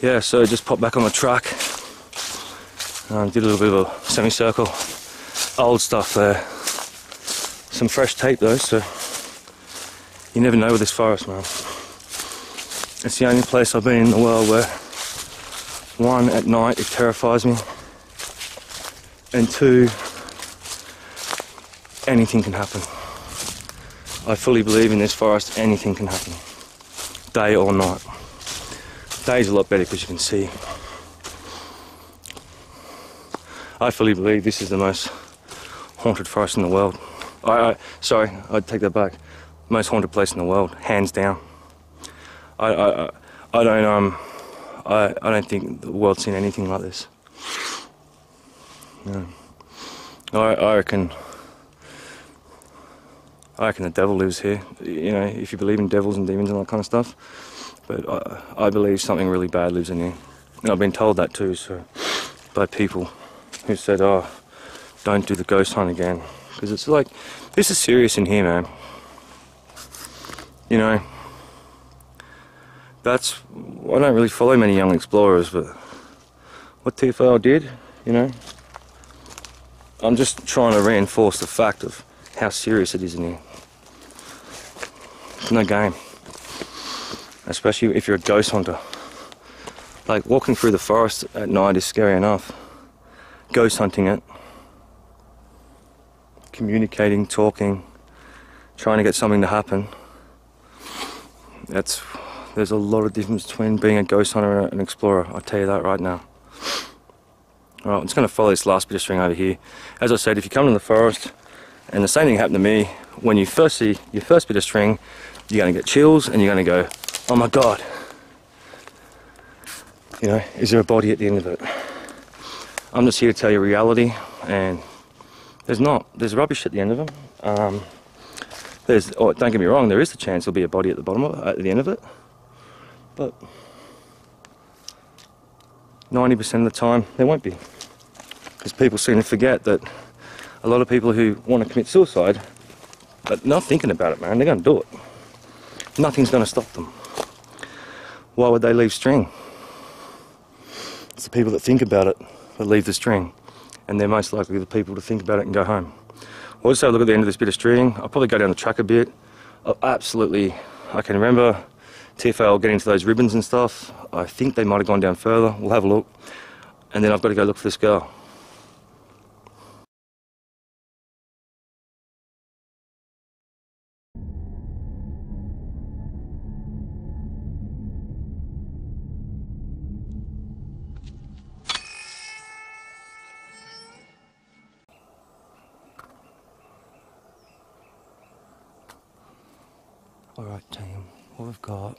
yeah, so I just popped back on the track and did a little bit of a semicircle. Old stuff there. Some fresh tape though, so you never know with this forest, man. It's the only place I've been in the world where one, at night, it terrifies me, and two, anything can happen. I fully believe in this forest, anything can happen, day or night. Day's a lot better because you can see. I fully believe this is the most haunted forest in the world. I, I sorry, I'd take that back. Most haunted place in the world, hands down. I, I, I- I don't um, I, I don't think the world's seen anything like this. No. I, I reckon. I reckon the devil lives here. You know, if you believe in devils and demons and that kind of stuff. But I, I believe something really bad lives in here. And I've been told that too, so by people who said, "Oh, don't do the ghost hunt again," because it's like this is serious in here, man. You know, that's I don't really follow many young explorers, but what TFL did, you know, I'm just trying to reinforce the fact of how serious it is in here. It's no game, especially if you're a ghost hunter. Like walking through the forest at night is scary enough. Ghost hunting it, communicating, talking, trying to get something to happen. That's there's a lot of difference between being a ghost hunter and an explorer. I'll tell you that right now. Alright, I'm just going to follow this last bit of string over here. As I said, if you come to the forest, and the same thing happened to me, when you first see your first bit of string, you're going to get chills and you're going to go, oh my god. You know, is there a body at the end of it? I'm just here to tell you reality, and there's not. There's rubbish at the end of them. Um, there's, oh, don't get me wrong, there is the chance there'll be a body at the bottom of at the end of it, but 90% of the time there won't be. Because people seem to forget that a lot of people who want to commit suicide are not thinking about it, man. They're going to do it. Nothing's going to stop them. Why would they leave string? It's the people that think about it that leave the string, and they're most likely the people to think about it and go home. We'll just have a look at the end of this bit of string. I'll probably go down the track a bit. i absolutely, I can remember TFL getting to those ribbons and stuff. I think they might have gone down further. We'll have a look. And then I've got to go look for this girl. Alright team, what we've got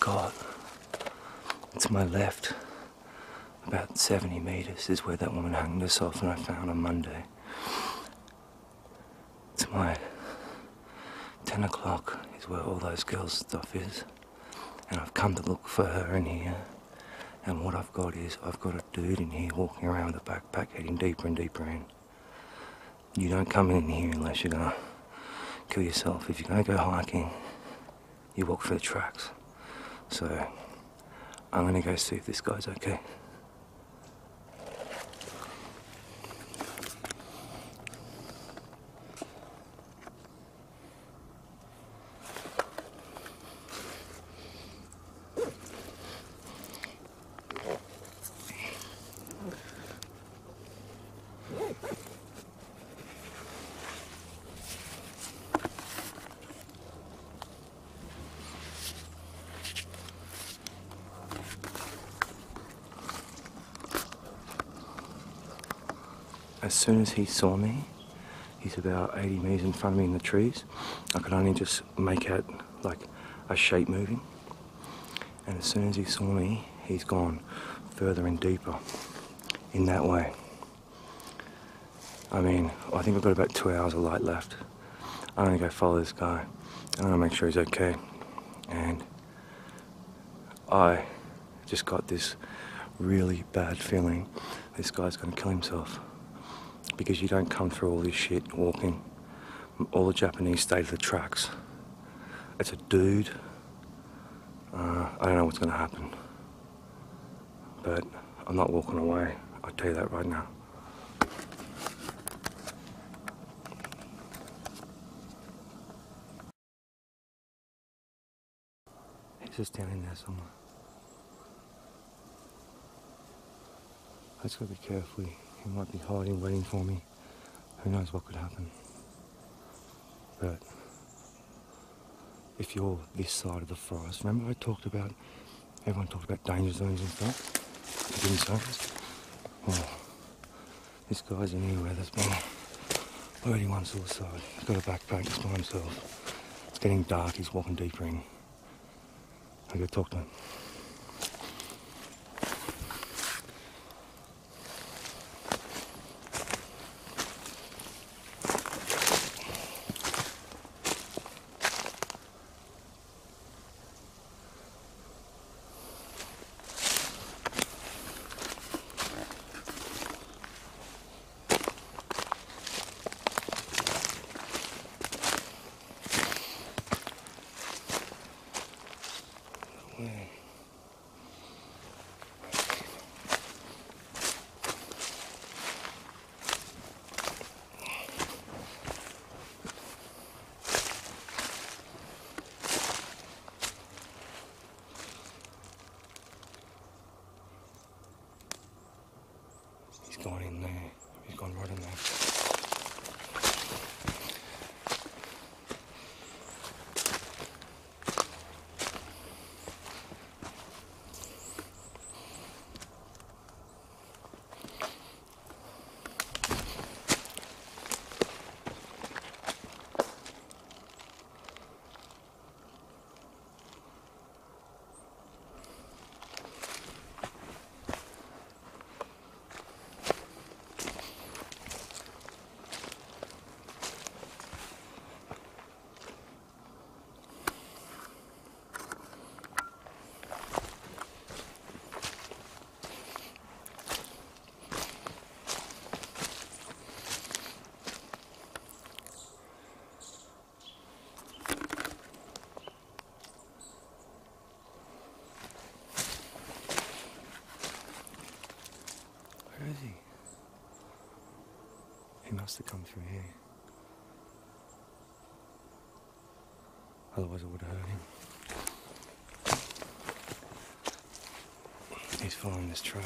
got to my left, about 70 metres, is where that woman hung herself and I found on Monday. To my 10 o'clock is where all those girls' stuff is. And I've come to look for her in here. And what I've got is, I've got a dude in here walking around with a backpack heading deeper and deeper in. You don't come in here unless you're gonna kill yourself. If you're gonna go hiking, you walk through the tracks. So I'm gonna go see if this guy's okay. As soon as he saw me, he's about 80 metres in front of me in the trees. I could only just make out like a shape moving. And as soon as he saw me, he's gone further and deeper in that way. I mean, I think I've got about two hours of light left. I'm gonna go follow this guy. I'm gonna make sure he's okay. And I just got this really bad feeling this guy's gonna kill himself. Because you don't come through all this shit walking. All the Japanese stay to the tracks. It's a dude. Uh, I don't know what's gonna happen. But I'm not walking away. I'll tell you that right now. He's just down in there somewhere. Just gotta be careful. He might be hiding, waiting for me. Who knows what could happen. But if you're this side of the forest, remember I talked about, everyone talked about danger zones and stuff? Zones? Oh, well, this guy's in here where there's been already one suicide. He's got a backpack, he's by himself. It's getting dark, he's walking deeper in. I gotta talk to him. Must have come through here. Otherwise I would have heard him. He's following this track.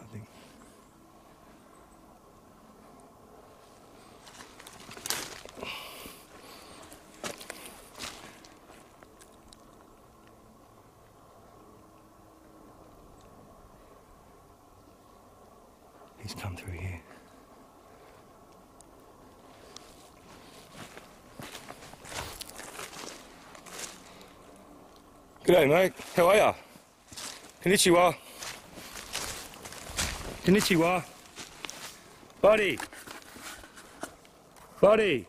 I think he's come through here. G'day mate, how are ya? Konnichiwa. Konnichiwa. Buddy. Buddy.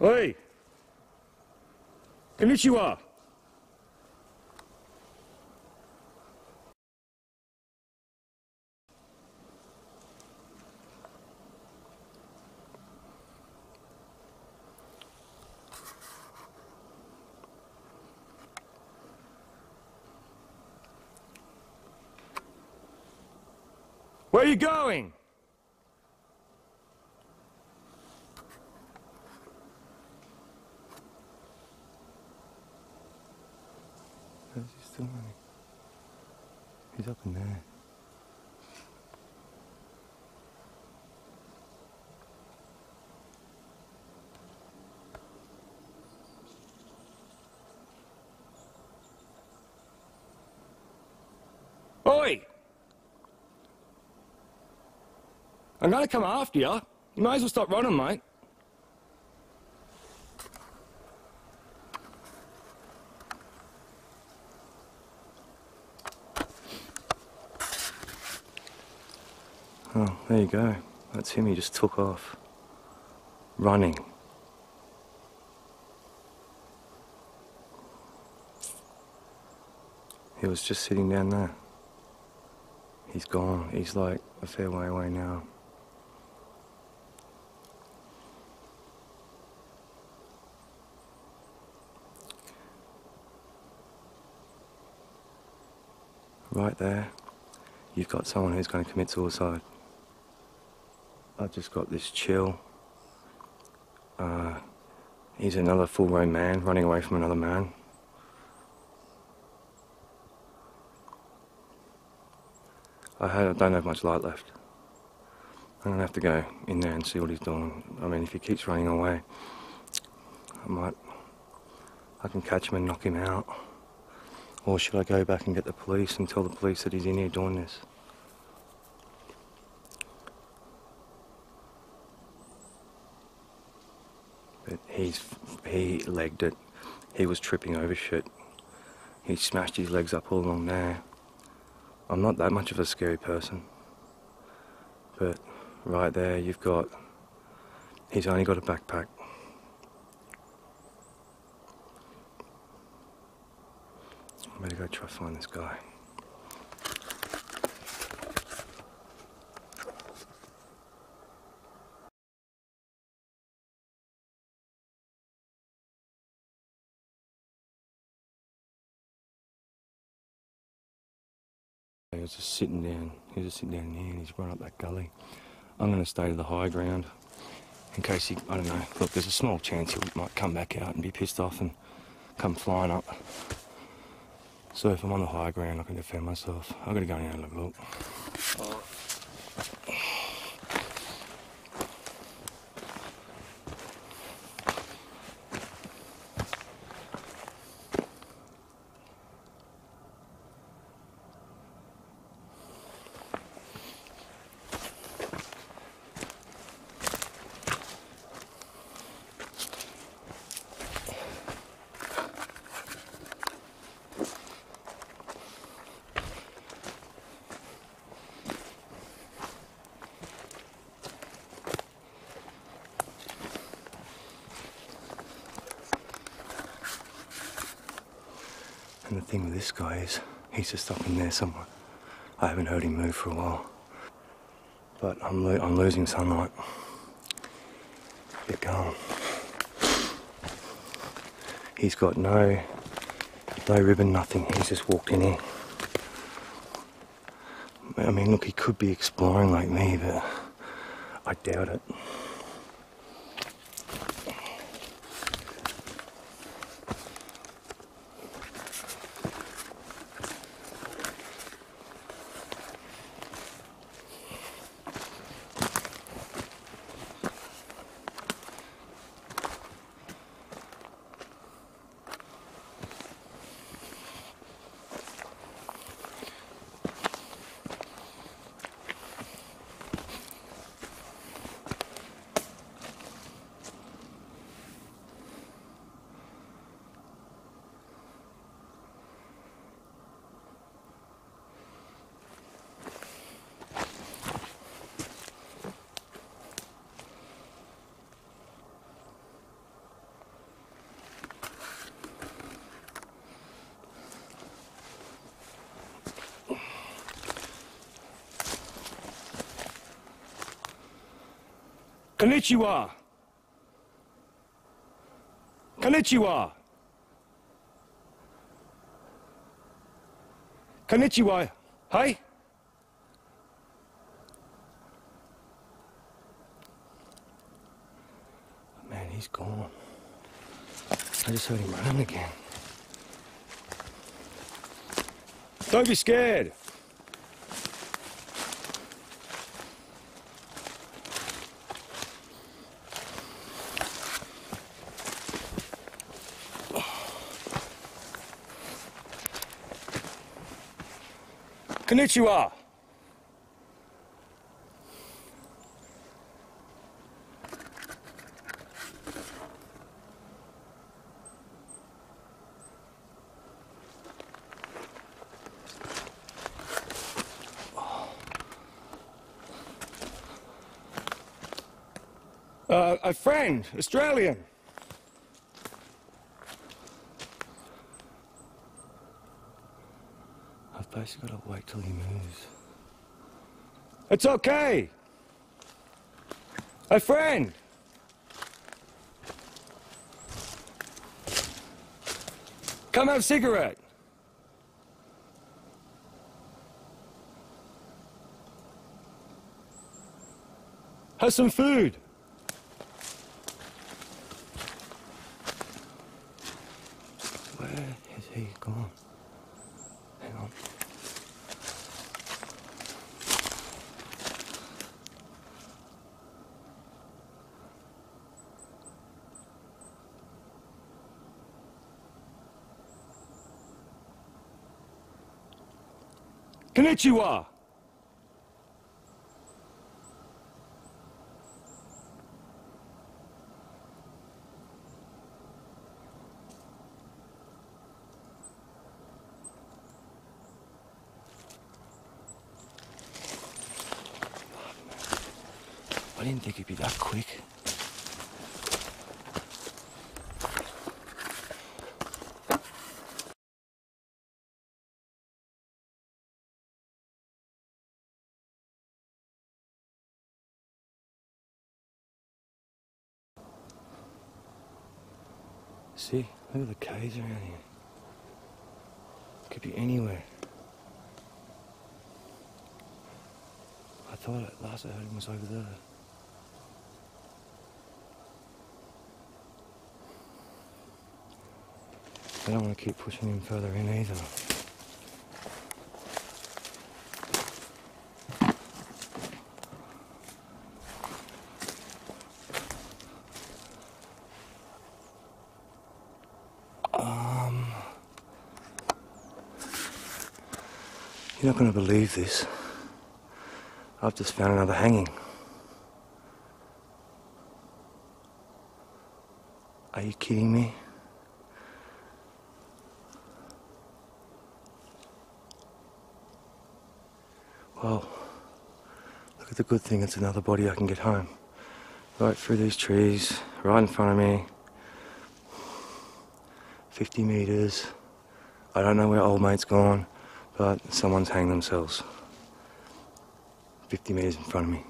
Oi. Konnichiwa. You going? Where's he still running? He's up in there. I'm gonna come after you. You may as well stop running, mate. Oh, there you go. That's him. He just took off. Running. He was just sitting down there. He's gone. He's like a fair way away now. Right there, you've got someone who's going to commit suicide. I've just got this chill. Uh, he's another full grown man running away from another man. I don't have much light left. I'm gonna have to go in there and see what he's doing. I mean, if he keeps running away, I might. I can catch him and knock him out. Or should I go back and get the police and tell the police that he's in here doing this? But he's he legged it. He was tripping over shit. He smashed his legs up all along there. I'm not that much of a scary person. But right there you've got he's only got a backpack. I better go try find this guy. He was just sitting down. He was just sitting down here and he's run up that gully. I'm going to stay to the high ground in case he, I don't know, look, there's a small chance he might come back out and be pissed off and come flying up. So if I'm on the high ground, I can defend myself. Got to go in and have a look. Thing with this guy is, he's just up in there somewhere. I haven't heard him move for a while. But I'm, lo- I'm losing sunlight. Bit calm. He's got no, no ribbon, nothing. He's just walked in here. I mean, look, he could be exploring like me, but I doubt it. Konnichiwa. Konnichiwa. Konnichiwa. Hi. Man, he's gone. I just heard him running again. Don't be scared. Konnichiwa. Uh, a friend, Australian. I've got to wait till he moves. It's okay. A friend. Come have a cigarette. Have some food. Where is he gone? Hang on. Konnichiwa! I didn't think it'd be that quick. See, look at the caves around here. Could be anywhere. I thought it, last I heard him was over there. I don't want to keep pushing him further in either. You're not going to believe this. I've just found another hanging. Are you kidding me? Well, look at the good thing, it's another body I can get home. Right through these trees, right in front of me. 50 metres. I don't know where old mate's gone, but someone's hanged themselves. 50 metres in front of me.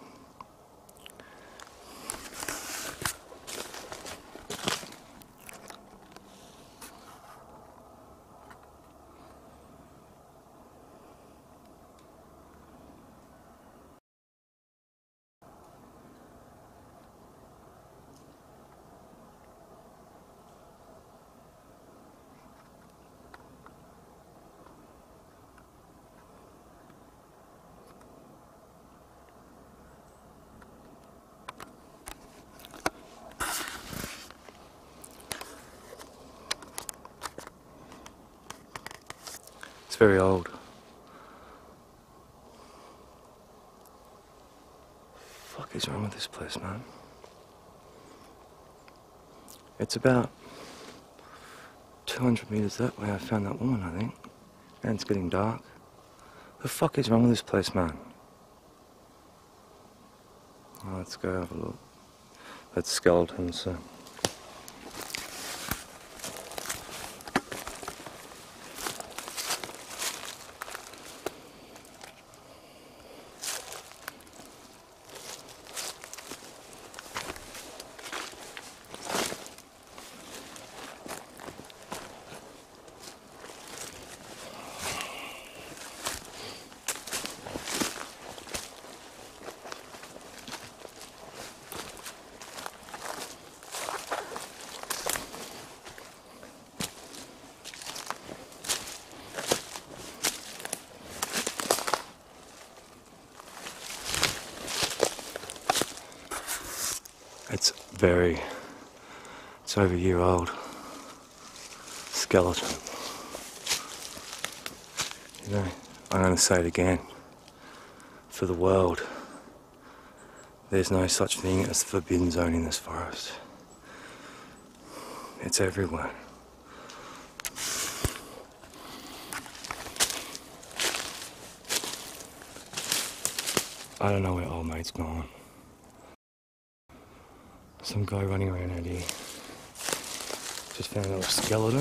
Very old. Fuck is wrong with this place, man? It's about 200 meters that way I found that woman, I think. And it's getting dark. The fuck is wrong with this place, man? Oh, let's go have a look. That's skeletons. So. It's very, it's over a year old. Skeleton. You know, I'm going to say it again. For the world, there's no such thing as the forbidden zone in this forest. It's everywhere. I don't know where old mate's gone. Some guy running around out here. Just found a little skeleton.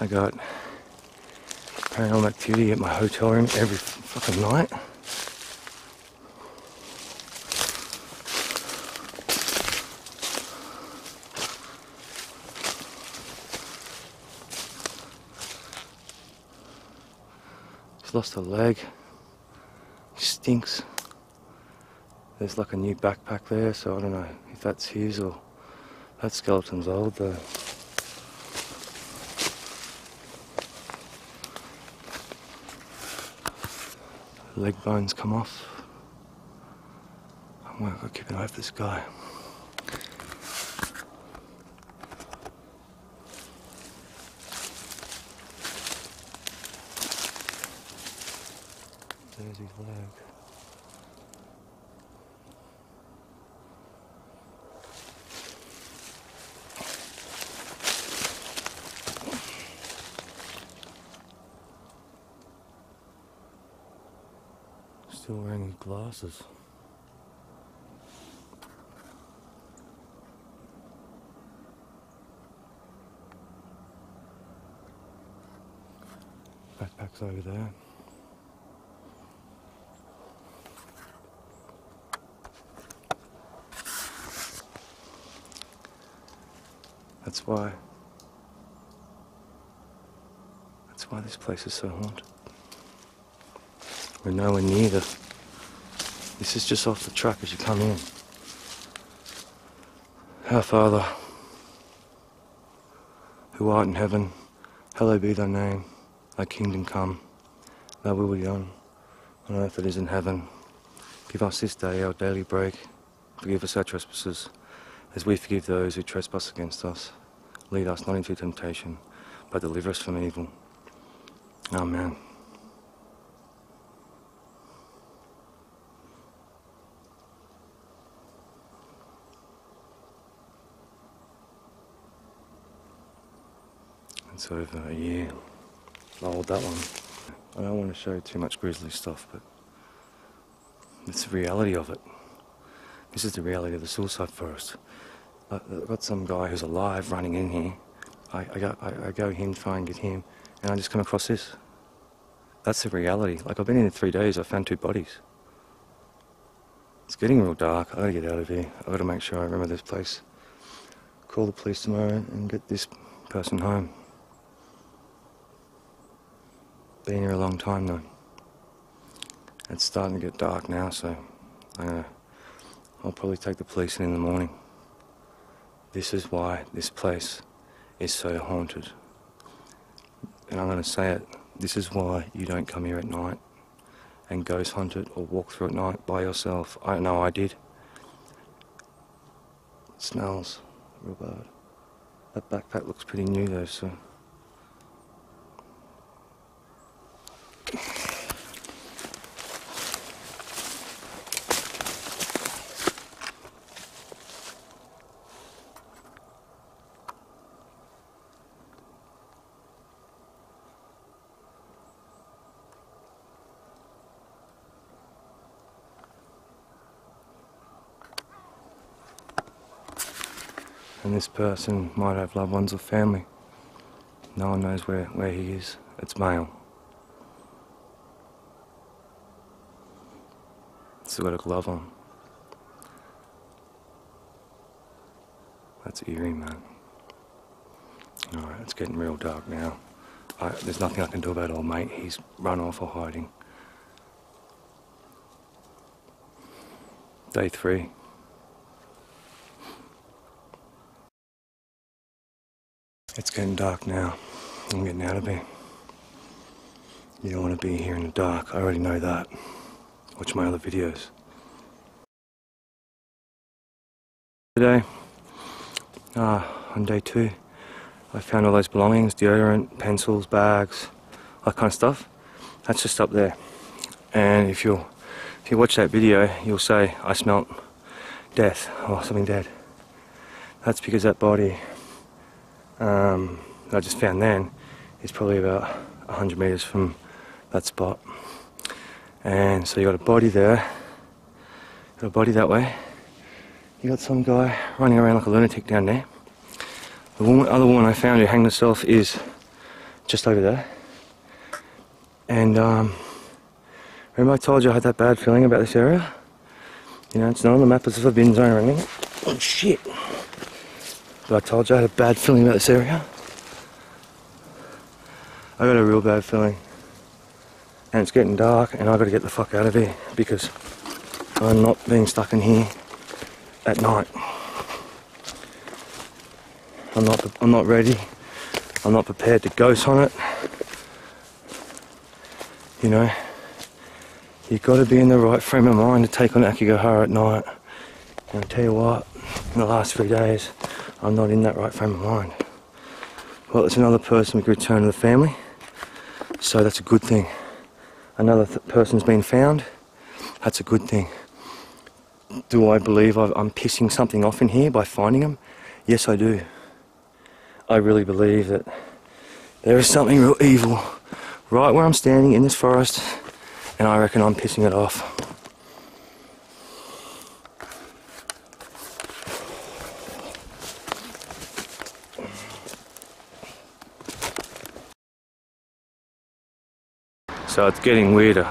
I got paranormal activity at my hotel room every fucking night. Lost a leg. Stinks. There's like a new backpack there, so I don't know if that's his or that skeleton's old though. leg bones come off. I'm gonna go keep an eye for this guy. There's his leg. Still wearing his glasses. Backpack's over there. That's why. That's why this place is so haunted. We're nowhere near the. This is just off the track as you come in. Our Father, who art in heaven, hallowed be thy name. Thy kingdom come. Thy will be done on earth as it is in heaven. Give us this day our daily bread. Forgive us our trespasses, as we forgive those who trespass against us. Lead us not into temptation, but deliver us from evil. Amen. It's over a year old, that one. I don't want to show too much grisly stuff, but it's the reality of it. This is the reality of the suicide forest. I- I've got some guy who's alive running in here. I, I, go, I, I go in, try and get him, and I just come across this. That's the reality. Like, I've been in three days, I found two bodies. It's getting real dark. I gotta get out of here. I gotta make sure I remember this place. Call the police tomorrow and get this person home. Been here a long time though. It's starting to get dark now, so I'm gonna, I'll probably take the police in in the morning. This is why this place is so haunted. And I'm gonna say it, this is why you don't come here at night and ghost hunt it or walk through at night by yourself. I know I did. It smells real bad. That backpack looks pretty new though, so. And this person might have loved ones or family. No one knows where, where he is. It's male. Still got a glove on. That's eerie, man. Alright, it's getting real dark now. I, there's nothing I can do about old mate. He's run off or hiding. Day three. It's getting dark now. I'm getting out of here. You don't want to be here in the dark. I already know that. Watch my other videos. Today, ah, on day two, I found all those belongings, deodorant, pencils, bags, that kind of stuff. That's just up there. And if you if you watch that video, you'll say I smelt death or something dead. That's because that body um, that I just found then is probably about 100 metres from that spot. And so you got a body there, got a body that way. You got some guy running around like a lunatic down there. The woman, other woman I found who hanged herself is just over there. And um, remember I told you I had that bad feeling about this area? You know, it's not on the map as if a forbidden zone or anything. Oh shit! I told you I had a bad feeling about this area. I got a real bad feeling. And it's getting dark and I gotta get the fuck out of here because I'm not being stuck in here at night. I'm not I'm not ready. I'm not prepared to ghost on it. You know, you've got to be in the right frame of mind to take on Aokigahara at night. And I tell you what, in the last three days, I'm not in that right frame of mind. Well, it's another person we could return to the family, so that's a good thing. Another th- person's been found, that's a good thing. Do I believe I've, I'm pissing something off in here by finding them? Yes, I do. I really believe that there is something real evil right where I'm standing in this forest, and I reckon I'm pissing it off. So it's getting weirder.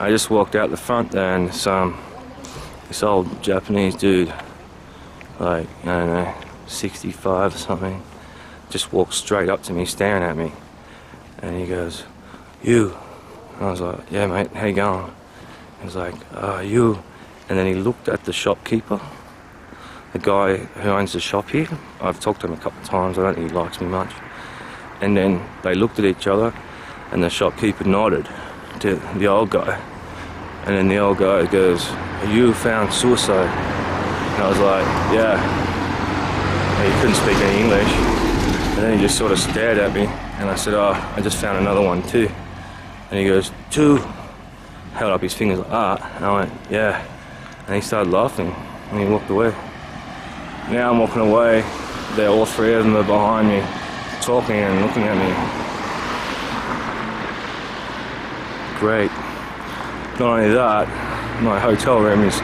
I just walked out the front there and this, this old Japanese dude, like, I don't know, 65 or something, just walked straight up to me, staring at me. And he goes, You. And I was like, Yeah, mate, how you going? He was like, uh, You. And then he looked at the shopkeeper, the guy who owns the shop here. I've talked to him a couple of times, I don't think he likes me much. And then they looked at each other, and the shopkeeper nodded to the old guy. And then the old guy goes, You found suicide. And I was like, Yeah. And he couldn't speak any English. And then he just sort of stared at me. And I said, Oh, I just found another one too. And he goes, Two. Held up his fingers like that. And I went, Yeah. And he started laughing. And he walked away. Now I'm walking away. They're all three of them are behind me, talking and looking at me. Great. Not only that, my hotel room is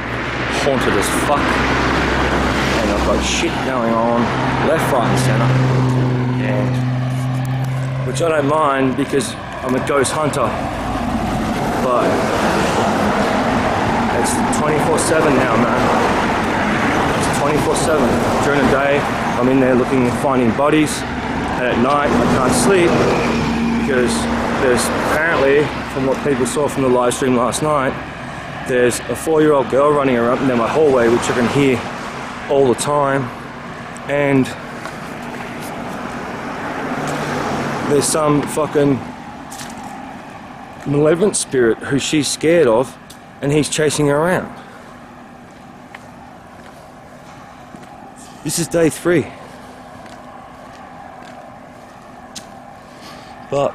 haunted as fuck. And I've got shit going on left, right, and centre. And which I don't mind because I'm a ghost hunter. But it's 24/7 now, man. It's 24/7. During the day, I'm in there looking and finding bodies, and at night I can't sleep because there's apparently, from what people saw from the live stream last night, there's a four-year-old girl running around down my hallway, which I can hear all the time, and there's some fucking malevolent spirit who she's scared of, and he's chasing her around. This is day three. But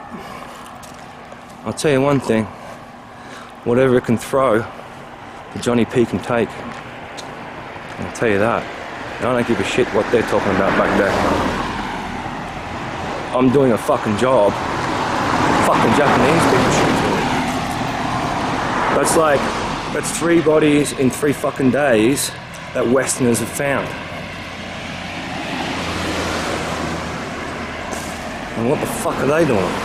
I'll tell you one thing whatever it can throw, the Johnny P can take. I'll tell you that. I don't give a shit what they're talking about back there. I'm doing a fucking job. Fucking Japanese it. That's like, that's three bodies in three fucking days that Westerners have found. And what the fuck are they doing?